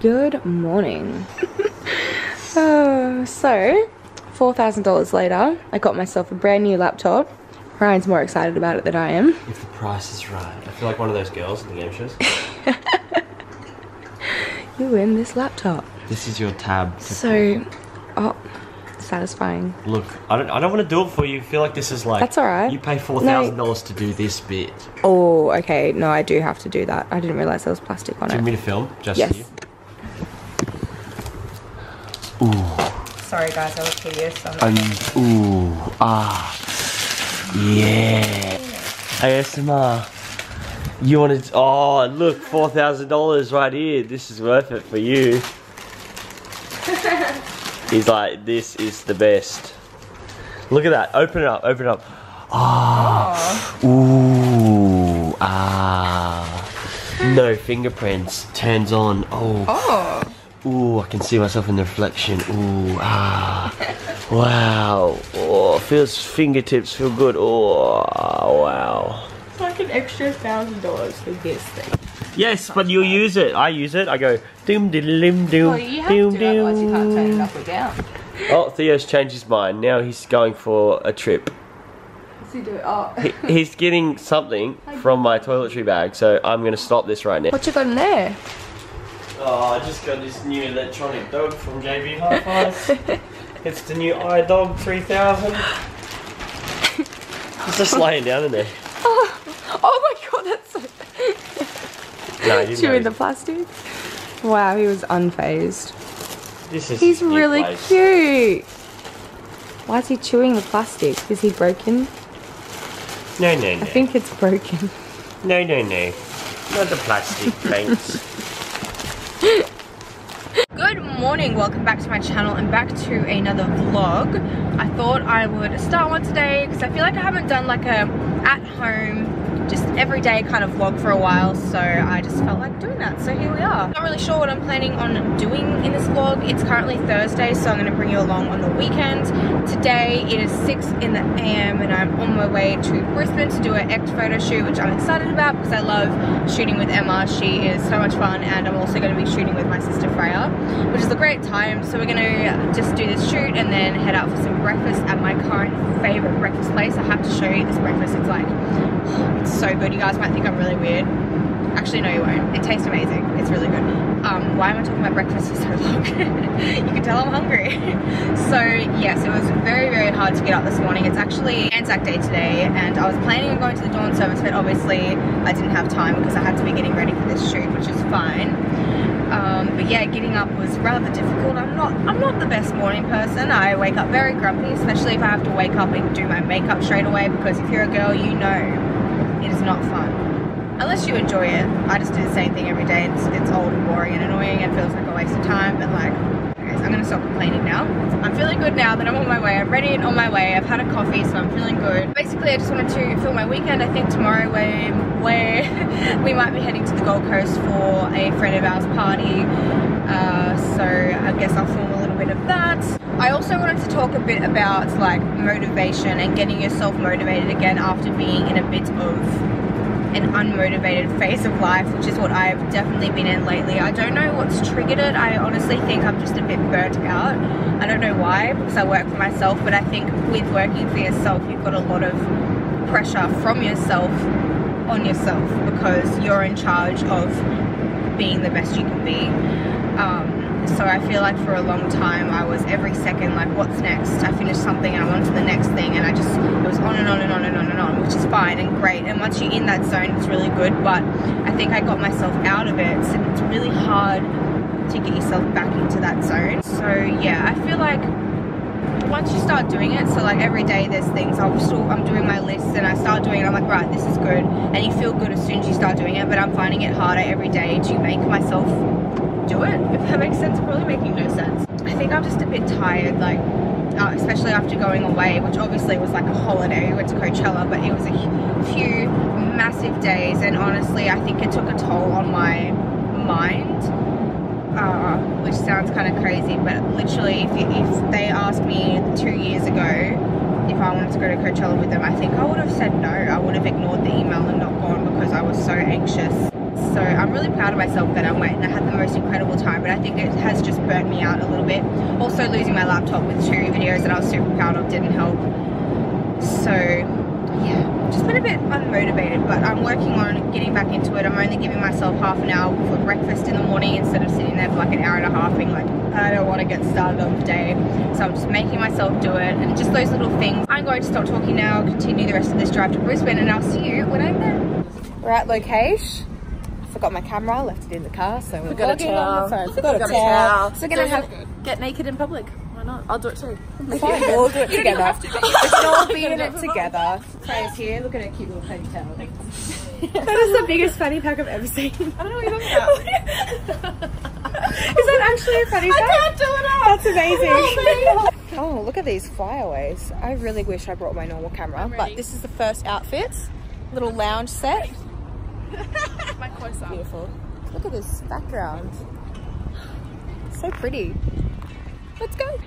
Good morning. oh, so, $4,000 later, I got myself a brand new laptop. Ryan's more excited about it than I am. If the price is right. I feel like one of those girls in the game shows. You win this laptop. this is your tab. So, oh, satisfying. Look, I don't, I don't want to do it for you. I feel like this is like. That's alright. You pay $4,000 to do this bit. Oh, okay. No, I do have to do that. I didn't realize there was plastic on Do you it. want me to film? Just Yes. Sorry, guys, I was hideous. Um, ooh, ah, yeah. ASMR. You wanted, oh, look, $4,000 right here. This is worth it for you. He's like, this is the best. Look at that. Open it up, open it up. Ah, ooh, ah. No fingerprints. Turns on. Oh. Oh, Ooh, I can see myself in the reflection. Ooh, ah, wow. Oh, feels fingertips feel good. Oh, wow. it's like an extra thousand dollars for this thing. Yes, but you'll use it. I use it. I go doom diddlim doom Well, you have doom to, otherwise you can't turn it doom. up or down. Oh, Theo's changed his mind. Now he's going for a trip. What's he doing? Oh. He, he's getting something from my toiletry bag, so I'm gonna stop this right now. What you got in there? Oh, I just got this new electronic dog from JB Hi-Fi's. it's the new iDog 3000. It's just laying down in there. Oh, oh my god, that's so... No, Chewing the plastic. Wow, he was unfazed. This is He's really place. cute. Why is he chewing the plastic? Is he broken? No, no, no. I think it's broken. No, no, no. Not the plastic paints. Good morning, welcome back to my channel and back to another vlog. I thought I would start one today because I feel like I haven't done like a at home everyday kind of vlog for a while so I just felt like doing that so here we are. Not really sure what I'm planning on doing in this vlog. It's currently Thursday so I'm going to bring you along on the weekend. Today it is 6 in the AM and I'm on my way to Brisbane to do an X photo shoot which I'm excited about because I love shooting with Emma. She is so much fun and I'm also going to be shooting with my sister Freya which is a great time. So we're going to just do this shoot and then head out for some breakfast at my current favorite breakfast place. I have to show you this breakfast. It's like, it's so good. You guys might think I'm really weird. Actually, no, you won't. It tastes amazing. It's really good. Um, why am I talking about breakfast for so long? you can tell I'm hungry. so yes, it was very, very hard to get up this morning. It's actually Anzac Day today, and I was planning on going to the dawn service, but obviously I didn't have time because I had to be getting ready for this shoot, which is fine. Um, but yeah, getting up was rather difficult. I'm not I'm not the best morning person. I wake up very grumpy, especially if I have to wake up and do my makeup straight away because if you're a girl, you know it is not fun. Unless you enjoy it. I just do the same thing every day. It's, it's old and boring and annoying and feels like a waste of time. But like, I'm gonna stop complaining now. I'm feeling good now that I'm on my way. I'm ready and on my way. I've had a coffee, so I'm feeling good. Basically, I just wanted to film my weekend. I think tomorrow where, where we might be heading to the Gold Coast for a friend of ours party. Uh, so I guess I'll film a little bit of that. I also wanted to talk a bit about like motivation and getting yourself motivated again after being in a bit of an unmotivated phase of life, which is what I've definitely been in lately. I don't know what's triggered it. I honestly think I'm just a bit burnt out. I don't know why, because I work for myself, but I think with working for yourself, you've got a lot of pressure from yourself on yourself because you're in charge of being the best you can be. Um, so I feel like for a long time I was every second like what's next? I finished something and I'm on to the next thing and I just it was on and on and on and on and on which is fine and great. And once you're in that zone it's really good but I think I got myself out of it. And it's really hard to get yourself back into that zone. So yeah I feel like once you start doing it so like every day there's things I'm still I'm doing my lists and I start doing it I'm like right this is good. And you feel good as soon as you start doing it but I'm finding it harder every day to make myself do it if that makes sense probably making no sense I think I'm just a bit tired like uh, especially after going away which obviously was like a holiday we went to Coachella but it was a few massive days and honestly I think it took a toll on my mind uh, which sounds kind of crazy, but literally, if, if they asked me two years ago if I wanted to go to Coachella with them, I think I would have said no. I would have ignored the email and not gone because I was so anxious. So I'm really proud of myself that I went and I had the most incredible time, but I think it has just burnt me out a little bit. Also losing my laptop with two videos that I was super proud of didn't help. So yeah, just been a bit unmotivated, but I'm working on getting back into it. I'm only giving myself half an hour for breakfast in the morning instead of sitting there for like an hour and a half being like, I don't want to get started on the day. So I'm just making myself do it and just those little things. I'm going to stop talking now, continue the rest of this drive to Brisbane and I'll see you when I'm there. We're at location. Forgot my camera, left it in the car, so we're Forgot a vlogging on towel. the phone. Forgot, Forgot a a towel. towel. So we're gonna have Get naked in public. Why not? I'll do it too. Fine, we'll all do it together. We can all be in it together. Freya's here, look at her cute little ponytail. that is the biggest fanny pack I've ever seen. I don't know what you're talking about. Is that actually a fanny pack? I can't do it up. That's amazing. oh, look at these flyaways. I really wish I brought my normal camera, but this is the first outfit. Little lounge set. My close up. Beautiful. Look at this background. So pretty. Let's go.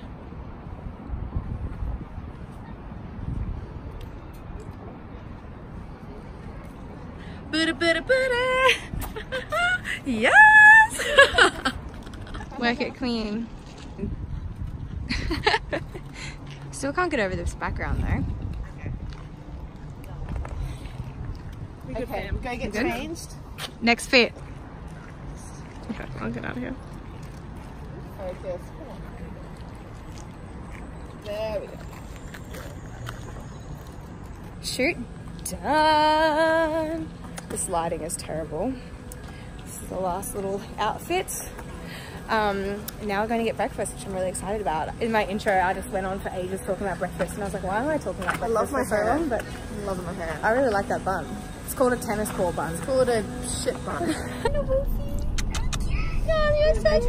Buddha, Buddha, Buddha. Yes! Work it clean. Still can't get over this background though. Okay, go get changed. Next fit. Okay, I'll get out of here. Focus. There we go. Shoot. Done. This lighting is terrible. This is the last little outfit. Um, now we're going to get breakfast, which I'm really excited about. In my intro, I just went on for ages talking about breakfast, and I was like, why am I talking about breakfast I love my for so hair. long? But Love my hair. I really like that bun. It's called a tennis ball bun. It's called a shit bun. you're so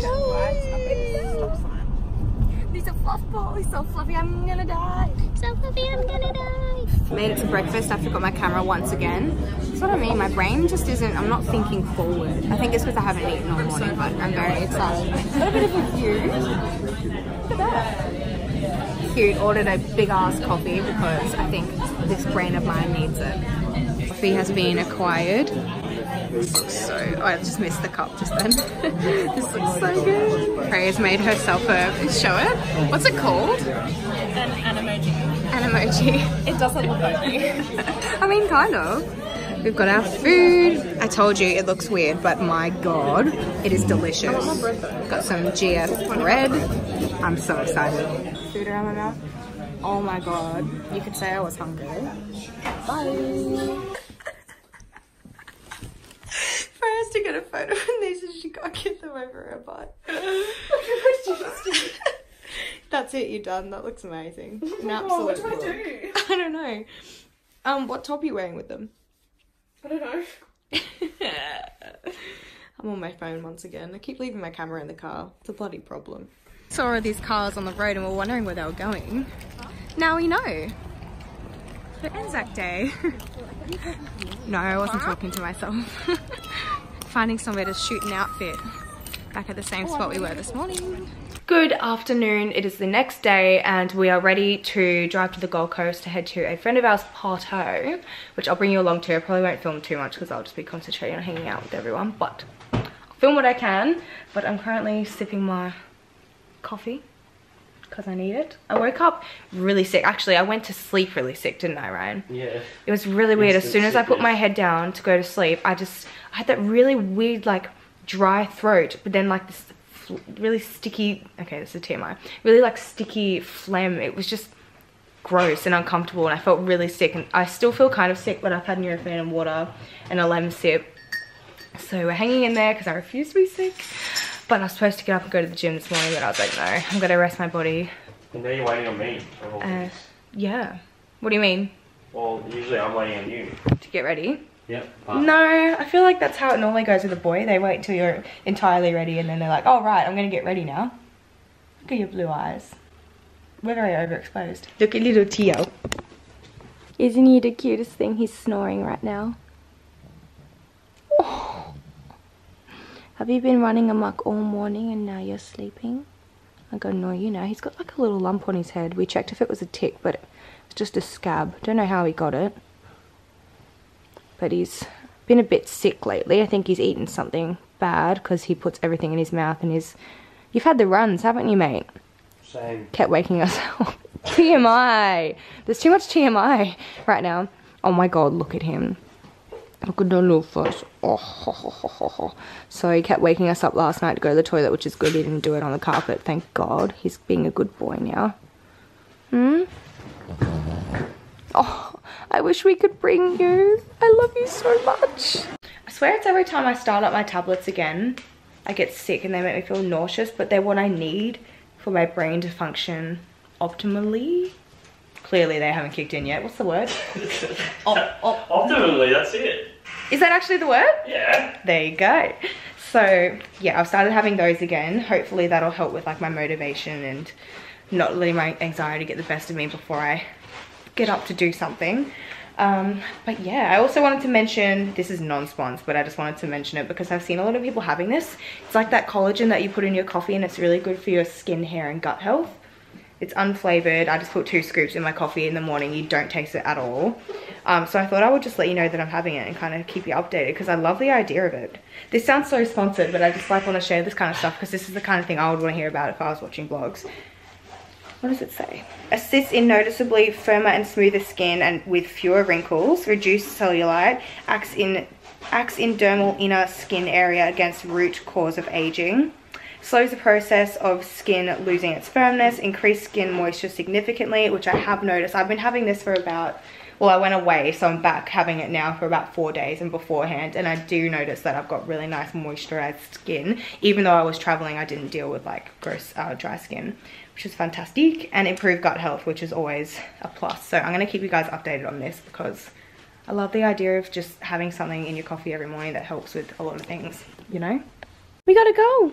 He's a fluff ball. He's so fluffy, I'm gonna die. So fluffy, I'm gonna die. Made it to breakfast. I forgot my camera once again. That's what I mean. My brain just isn't. I'm not thinking forward. I think it's because I haven't eaten all morning, but I'm very excited. A little bit of a view. Look at that. Cute. Ordered a big ass coffee because I think this brain of mine needs it. Coffee has been acquired. So oh, I just missed the cup just then. this looks so good. Freya's made herself a show it. What's it called? An emoji. An emoji. It doesn't look like me. I mean, kind of. We've got our food. I told you it looks weird, but my god, it is delicious. Got some GF bread. I'm so excited. Food around my mouth. Oh my god. You could say I was hungry. Bye. Freya's to get a photo and these and she can't get them over her butt. That's it, you're done. That looks amazing. An Oh, what do I look. do? I don't know. Um, what top are you wearing with them? I don't know. I'm on my phone once again. I keep leaving my camera in the car. It's a bloody problem. Saw all these cars on the road and we're wondering where they were going. Now we know. For Anzac Day. no, I wasn't talking to myself. Finding somewhere to shoot an outfit. Back at the same spot we were this morning. Good afternoon. It is the next day and we are ready to drive to the Gold Coast to head to a friend of ours, Parto, which I'll bring you along to. I probably won't film too much because I'll just be concentrating on hanging out with everyone, but I'll film what I can. But I'm currently sipping my coffee because I need it. I woke up really sick. Actually, I went to sleep really sick, didn't I, Ryan? Yeah. It was really weird. As soon as I put my head down to go to sleep, I just I had that really weird like dry throat, but then like this really sticky. Okay, this is TMI. Really like sticky phlegm. It was just gross and uncomfortable, and I felt really sick. And I still feel kind of sick, but I've had Nurofen and water and a lemon sip. So we're hanging in there because I refuse to be sick. But I was supposed to get up and go to the gym this morning, but I was like, no, I'm gonna rest my body. And now you're waiting on me. Uh, yeah. What do you mean? well, usually I'm waiting on you. To get ready? Yep. But No, I feel like that's how it normally goes with a boy. They wait till you're entirely ready and then they're like, oh, right, I'm going to get ready now. Look at your blue eyes. We're very overexposed. Look at little Theo. Isn't he the cutest thing? He's snoring right now. Have you been running amok all morning and now you're sleeping? I go, no, you know, he's got like a little lump on his head. We checked if it was a tick, but it's just a scab. Don't know how he got it but he's been a bit sick lately. I think he's eaten something bad because he puts everything in his mouth and he's... You've had the runs, haven't you, mate? Same. Kept waking us up. TMI! There's too much TMI right now. Oh my god, look at him. Look at the little. Oh, ho, ho, ho, ho, ho. So he kept waking us up last night to go to the toilet, which is good. He didn't do it on the carpet, thank God. He's being a good boy now. Hmm? Oh, I wish we could bring you. I love you so much. I swear it's every time I start up my tablets again, I get sick and they make me feel nauseous, but they're what I need for my brain to function optimally. Clearly they haven't kicked in yet. What's the word? Op- op- Optimally, that's it. Is that actually the word? Yeah. There you go. So yeah, I've started having those again. Hopefully that'll help with like my motivation and not letting my anxiety get the best of me before I get up to do something. Um, but yeah, I also wanted to mention, this is non-spons, but I just wanted to mention it because I've seen a lot of people having this. It's like that collagen that you put in your coffee and it's really good for your skin, hair and gut health. It's unflavored. I just put two scoops in my coffee in the morning. You don't taste it at all. Um, so I thought I would just let you know that I'm having it and kind of keep you updated because I love the idea of it. This sounds so sponsored, but I just like want to share this kind of stuff because this is the kind of thing I would want to hear about if I was watching vlogs. What does it say? Assists in noticeably firmer and smoother skin and with fewer wrinkles, reduce cellulite, acts in acts in dermal inner skin area against root cause of aging slows the process of skin losing its firmness, increased skin moisture significantly, which I have noticed. I've been having this for about, well, I went away, so I'm back having it now for about four days and beforehand, and I do notice that I've got really nice moisturized skin. Even though I was traveling, I didn't deal with like gross uh, dry skin, which is fantastic, and improved gut health, which is always a plus. So I'm gonna keep you guys updated on this because I love the idea of just having something in your coffee every morning that helps with a lot of things, you know? We gotta go.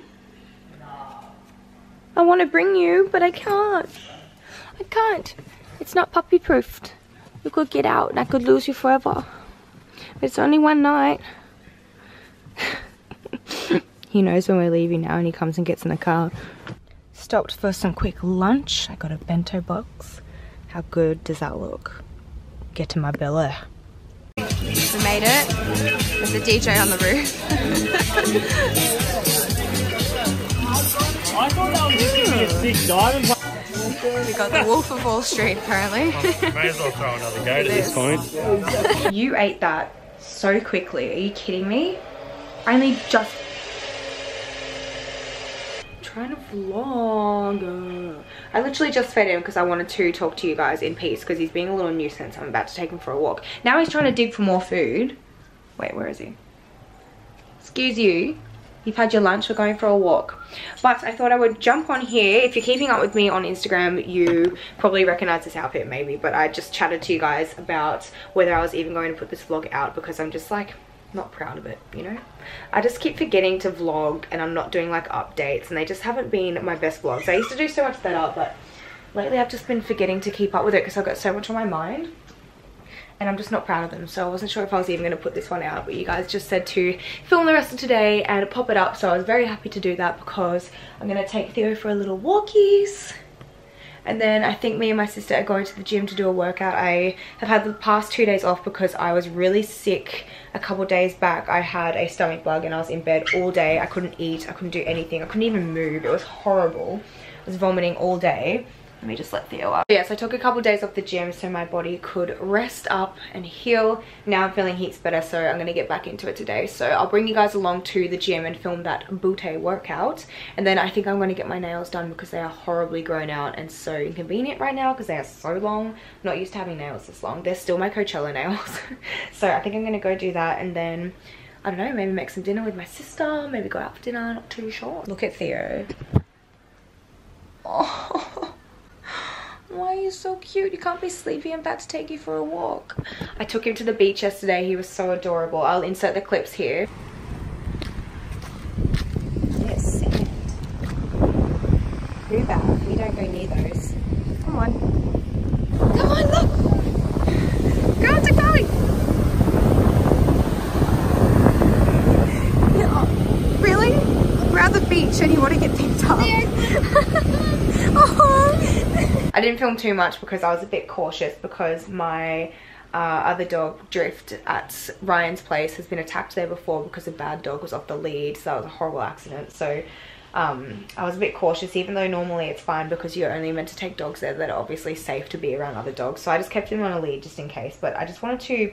I want to bring you, but I can't. I can't. It's not puppy proofed. You could get out and I could lose you forever. But it's only one night. he knows when we're leaving now and he comes and gets in the car. Stopped for some quick lunch. I got a bento box. How good does that look? Get to my belly. We made it. There's a DJ on the roof. I thought that was just gonna be a sick diamond. we got the Wolf of Wall Street apparently. May as well throw another go to this point. You ate that so quickly. Are you kidding me? I only just trying to vlog. I literally just fed him because I wanted to talk to you guys in peace because he's being a little nuisance. I'm about to take him for a walk. Now he's trying to dig for more food. Wait, where is he? Excuse you. You've had your lunch, we're going for a walk. But I thought I would jump on here. If you're keeping up with me on Instagram, you probably recognize this outfit maybe, but I just chatted to you guys about whether I was even going to put this vlog out because I'm just like, not proud of it, you know? I just keep forgetting to vlog and I'm not doing like updates and they just haven't been my best vlogs. I used to do so much better, but lately I've just been forgetting to keep up with it because I've got so much on my mind and I'm just not proud of them so I wasn't sure if I was even going to put this one out but you guys just said to film the rest of today and pop it up so I was very happy to do that because I'm going to take Theo for a little walkies and then I think me and my sister are going to the gym to do a workout. I have had the past two days off because I was really sick a couple days back. I had a stomach bug and I was in bed all day. I couldn't eat, I couldn't do anything, I couldn't even move. It was horrible. I was vomiting all day. Let me just let Theo up. Yes, I took a couple days off the gym so my body could rest up and heal. Now I'm feeling heaps better so I'm going to get back into it today. So I'll bring you guys along to the gym and film that bootay workout. And then I think I'm going to get my nails done because they are horribly grown out and so inconvenient right now because they are so long. I'm not used to having nails this long. They're still my Coachella nails. so I think I'm going to go do that and then I don't know, maybe make some dinner with my sister, maybe go out for dinner, not too sure. Look at Theo. Oh. Why are you so cute? You can't be sleepy. I'm about to take you for a walk. I took him to the beach yesterday. He was so adorable. I'll insert the clips here. Yes, sand. Too. We don't go near those. Come on. Come on, look. Go on, Takali. Oh, really? We're at the beach and you want to get picked up. oh. I didn't film too much because I was a bit cautious because my uh, other dog, Drift, at Ryan's place has been attacked there before because a bad dog was off the lead. So that was a horrible accident. So um, I was a bit cautious, even though normally it's fine because you're only meant to take dogs there that are obviously safe to be around other dogs. So I just kept him on a lead just in case. But I just wanted to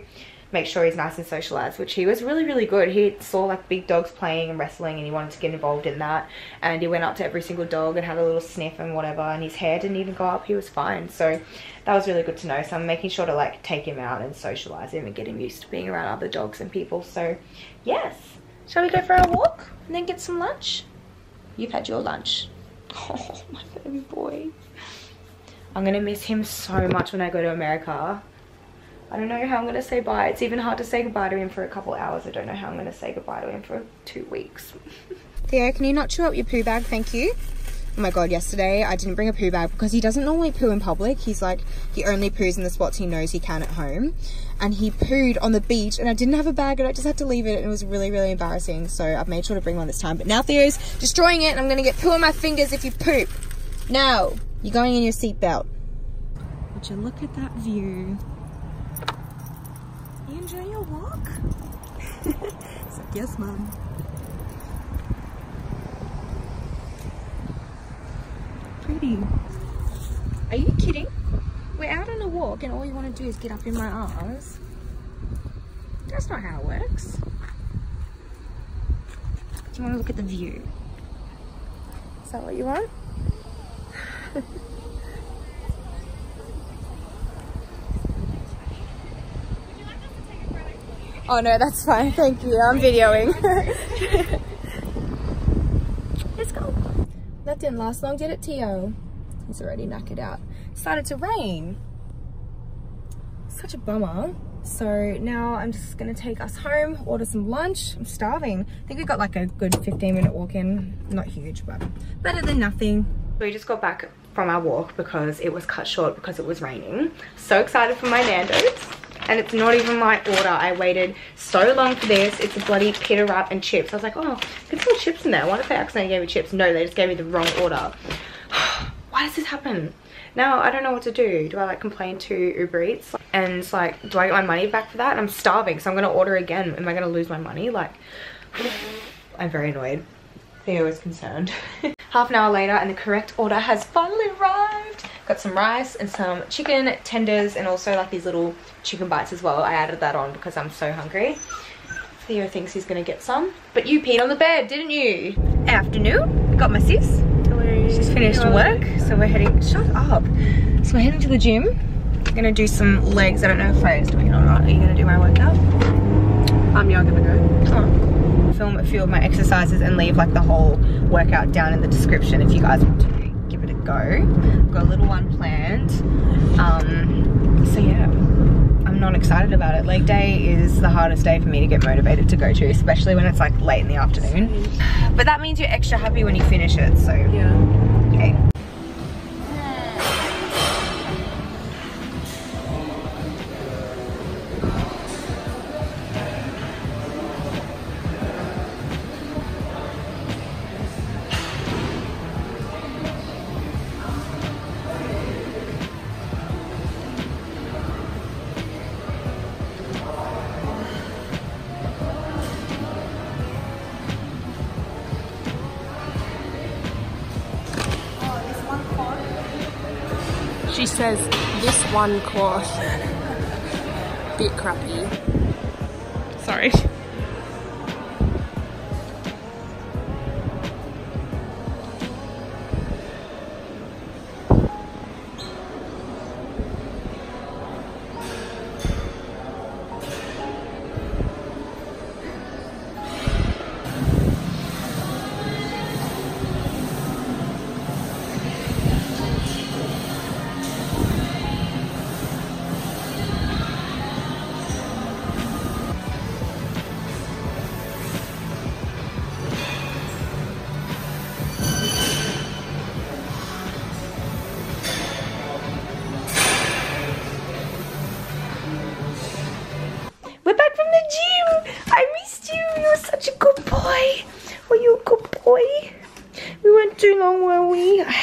make sure he's nice and socialized, which he was really, really good. He saw like big dogs playing and wrestling and he wanted to get involved in that. And he went up to every single dog and had a little sniff and whatever. And his hair didn't even go up. He was fine. So that was really good to know. So I'm making sure to like take him out and socialize him and get him used to being around other dogs and people. So yes. Shall we go for a walk and then get some lunch? You've had your lunch. Oh, my baby boy. I'm gonna miss him so much when I go to America. I don't know how I'm going to say bye. It's even hard to say goodbye to him for a couple hours. I don't know how I'm going to say goodbye to him for two weeks. Theo, can you not chew up your poo bag? Thank you. Oh my god, yesterday I didn't bring a poo bag because he doesn't normally poo in public. He's like, he only poos in the spots he knows he can at home. And he pooed on the beach and I didn't have a bag and I just had to leave it and it was really, really embarrassing. So I've made sure to bring one this time. But now Theo's destroying it and I'm going to get poo on my fingers if you poop. No, you're going in your seatbelt. Would you look at that view? Enjoying your walk? He's like, yes, mom. Pretty. Are you kidding? We're out on a walk and all you want to do is get up in my arms. That's not how it works. Do you want to look at the view? Is that what you want? Oh no, that's fine. Thank you. I'm videoing. Let's go. That didn't last long, did it, Theo? He's already knackered out. started to rain. Such a bummer. So now I'm just gonna take us home, order some lunch. I'm starving. I think we got like a good 15 minute walk in. Not huge, but better than nothing. We just got back from our walk because it was cut short because it was raining. So excited for my Nando's and it's not even my order. I waited so long for this. It's a bloody pita wrap and chips. I was like, oh, get some chips in there. What if they accidentally gave me chips? No, they just gave me the wrong order. Why does this happen? Now I don't know what to do. Do I like complain to Uber Eats? And it's like, do I get my money back for that? And I'm starving, so I'm gonna order again. Am I gonna lose my money? Like, I'm very annoyed. Theo is concerned. Half an hour later and the correct order has finally arrived. Got some rice and some chicken tenders and also like these little chicken bites as well. I added that on because I'm so hungry. Theo thinks he's gonna get some. But you peed on the bed, didn't you? Afternoon, got my sis. She's finished work, so we're heading, shut up. So we're heading to the gym. I'm Gonna do some legs. I don't know if Freya's doing it or not. Are you gonna do my workout? Um, I'm gonna go. Come on. Film a few of my exercises and leave like the whole workout down in the description if you guys want to give it a go. Got a little one planned. Um, so yeah, I'm not excited about it. Leg day is the hardest day for me to get motivated to go to, especially when it's like late in the afternoon. But that means you're extra happy when you finish it, so Yeah. okay. She says this one course bit crappy. Sorry.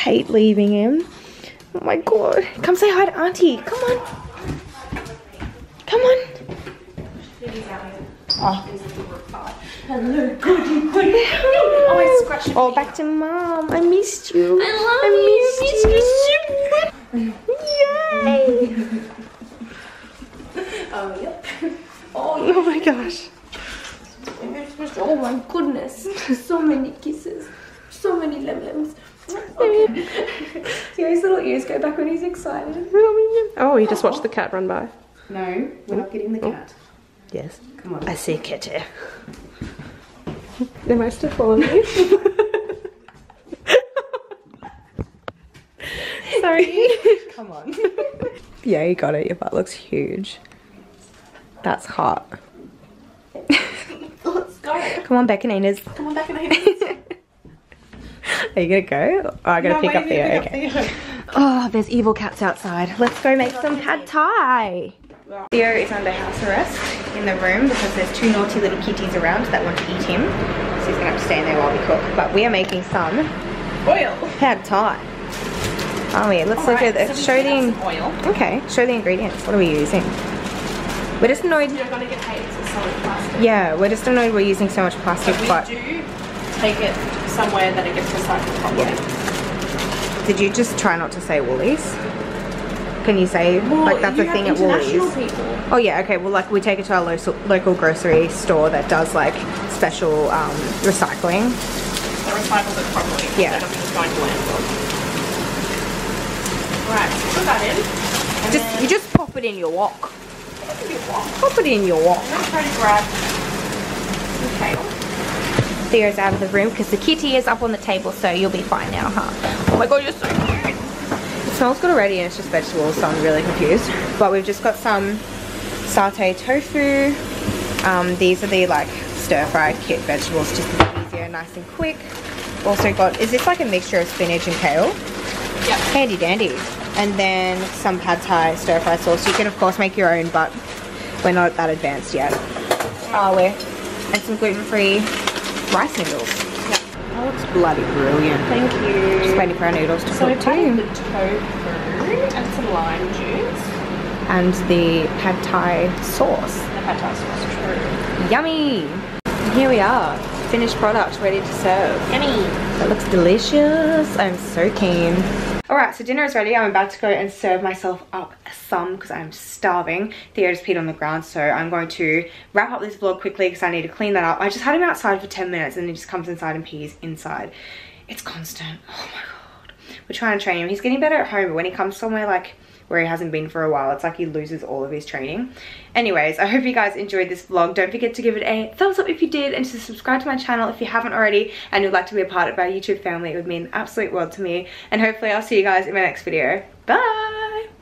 Hate leaving him. Oh my god. Come say hi to Auntie. Come on. Come on. Oh. Hello, goody, goody. Oh, I scratched Oh, back to mom. I missed you. I love I you. I missed you. Yay. Oh, yep. Oh my gosh. Oh my goodness. So many kisses. So many lem-lems. See how his little ears go back when he's excited? Oh, you just watched the cat run by. No, we're not getting the oh. cat. Yes. Come on. I see a kitty. Am I still following you? Sorry. Come on. yeah, you got it. Your butt looks huge. That's hot. Let's go. Come on, Beck and Beckoniners. Come on back and the Are you gonna go? Oh, I gotta pick up Theo. Okay. Oh, there's evil cats outside. Let's go make some pad thai. Theo is under house arrest in the room because there's two naughty little kitties around that want to eat him. So he's gonna have to stay in there while we cook. But we are making some Oil. pad thai. Oh yeah, let's look at it. Show the oil. okay. Show the ingredients. What are we using? We're just annoyed. You're gonna get paid for selling plastic. Yeah, we're just annoyed we're using so much plastic. We But do take it somewhere that it gets recycled properly. did you just try not to say Woolies? Can you say like that's a thing at Woolies? people. Oh yeah, okay. Well, like we take it to our local local grocery store that does like special um, recycling. They recycle it properly. Yeah. They're not just going to landfill. Right, so put that in. Just then you just pop it in your wok. a bit more. Pop it in your wok. Try to grab some kale. Theo's out of the room because the kitty is up on the table, so you'll be fine now, huh? Oh my god, you're so cute. It smells good already, and it's just vegetables, so I'm really confused. But we've just got some satay tofu. Um, these are the like stir-fried kit vegetables, just a bit easier, nice and quick. Also got, is this like a mixture of spinach and kale? Yep. Handy dandy. And then some pad thai stir fry sauce. You can of course make your own, but we're not that advanced yet. Are we? And some gluten-free rice noodles. Yeah. Oh, that looks bloody brilliant. Thank you. Just waiting for our noodles to So cook too. the tofu and some lime juice. And the pad thai sauce. The pad thai sauce, true. Yummy! And here we are. Finished product, ready to serve. Yummy. That looks delicious. I'm so keen. Alright, so dinner is ready. I'm about to go and serve myself up some because I'm starving. Theo just peed on the ground, so I'm going to wrap up this vlog quickly because I need to clean that up. I just had him outside for 10 minutes and he just comes inside and pees inside. It's constant. Oh my god. We're trying to train him. He's getting better at home, but when he comes somewhere like where he hasn't been for a while. It's like he loses all of his training. Anyways, I hope you guys enjoyed this vlog. Don't forget to give it a thumbs up if you did and to subscribe to my channel if you haven't already and you'd like to be a part of our YouTube family. It would mean an absolute world to me. And hopefully I'll see you guys in my next video. Bye!